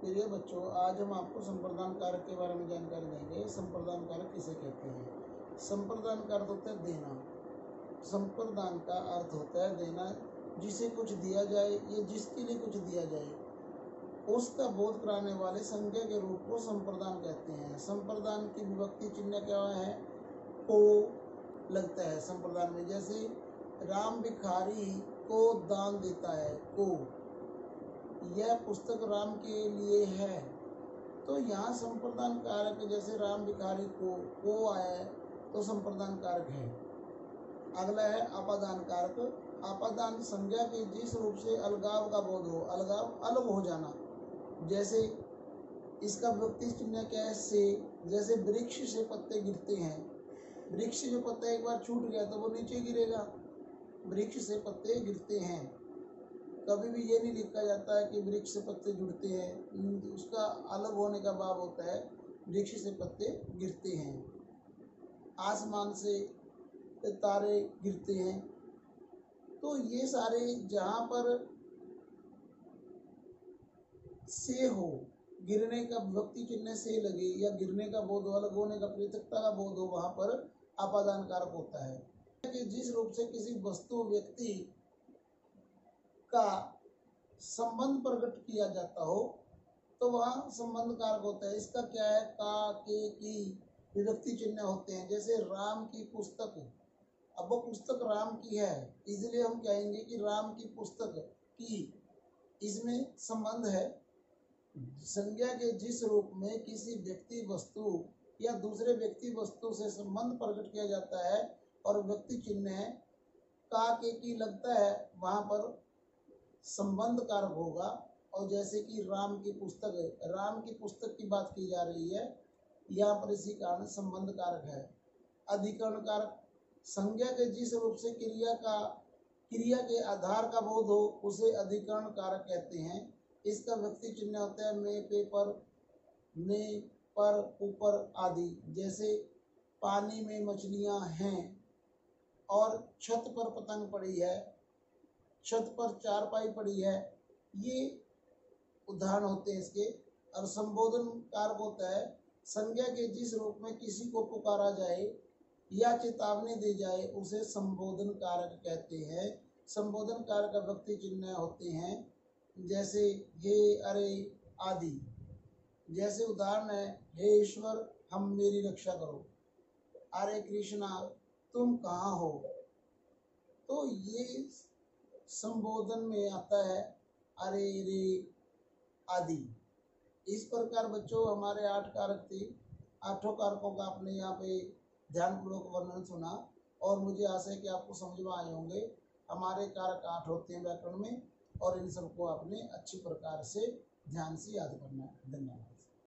प्रिय बच्चों, आज हम आपको संप्रदान कारक के बारे में जानकारी देंगे। संप्रदान कारक किसे कहते हैं? संप्रदान का अर्थ होता है देना। संप्रदान का अर्थ होता है देना, जिसे कुछ दिया जाए या जिसके लिए कुछ दिया जाए। उसका बोध कराने वाले संज्ञा के रूप को संप्रदान कहते हैं। संप्रदान की विभक्ति चिन्ह क्या है? को लगता है संप्रदान में। जैसे राम भिखारी को दान देता है, को। यह पुस्तक राम के लिए है। तो यहाँ संप्रदान कारक जैसे राम भिखारी को को आया है तो संप्रदान कारक है। अगला है अपादान कारक अपादान संज्ञा के जिस रूप से अलगाव का बोध हो, अलगाव अलग हो जाना। जैसे इसका व्यक्ति चिन्ह क्या है, से, जैसे वृक्ष से पत्ते गिरते हैं। वृक्ष जो पत्ता एक बार छूट गया तो वो नीचे गिरेगा। वृक्ष से पत्ते गिरते हैं। कभी भी ये नहीं लिखा जाता है कि वृक्ष से पत्ते जुड़ते हैं। उसका अलग होने का भाव होता है, वृक्ष से पत्ते गिरते हैं। आसमान से तारे गिरते हैं। तो ये सारे जहाँ पर से हो, गिरने का भक्ति चिन्ह से लगे या गिरने का बोध हो, अलग होने का पृथकता का बोध हो, वहाँ पर आपादान कारक होता है। कि जिस रूप से किसी वस्तु, व्यक्ति का संबंध प्रकट किया जाता हो तो वहाँ संबंध कारक होता है। इसका क्या है? का, के, की विभक्ति चिन्ह होते हैं। जैसे राम की पुस्तक, अब वो पुस्तक राम की है, इसलिए हम कहेंगे कि राम की पुस्तक की इसमें संबंध है। संज्ञा के जिस रूप में किसी व्यक्ति वस्तु या दूसरे व्यक्ति वस्तु से संबंध प्रकट किया जाता है और व्यक्ति चिन्ह का, के, की लगता है, वहाँ पर संबंध कारक होगा। और जैसे कि राम की पुस्तक है, राम की पुस्तक की बात की जा रही है, यहाँ पर इसी कारण संबंध कारक है। अधिकरण कारक संज्ञा के जिस रूप से क्रिया का, क्रिया के आधार का बोध हो, उसे अधिकरण कारक कहते हैं। इसका व्यक्ति चिन्ह होता है मे पेपर ने, पर, ऊपर आदि। जैसे पानी में मछलियाँ हैं और छत पर पतंग पड़ी है छत पर चार पाई पड़ी है। ये उदाहरण होते हैं इसके। और संबोधन कारक होता है, संज्ञा के जिस रूप में किसी को पुकारा जाए या चेतावनी दी जाए, उसे संबोधन कारक कहते हैं। संबोधन कारक व्यक्ति चिन्ह होते हैं, जैसे, हे अरे आदि, जैसे उदाहरण है, हे ईश्वर, हम मेरी रक्षा करो। अरे कृष्णा, तुम कहाँ हो? तो ये संबोधन में आता है, अरे रे, आदि। इस प्रकार बच्चों, हमारे आठ कारक थे। आठों कारकों का आपने यहाँ पे ध्यानपूर्वक वर्णन सुना और मुझे आशा है कि आपको समझ में आए होंगे। हमारे कारक आठ होते हैं व्याकरण में और इन सबको आपने अच्छी प्रकार से ध्यान से याद करना है। धन्यवाद।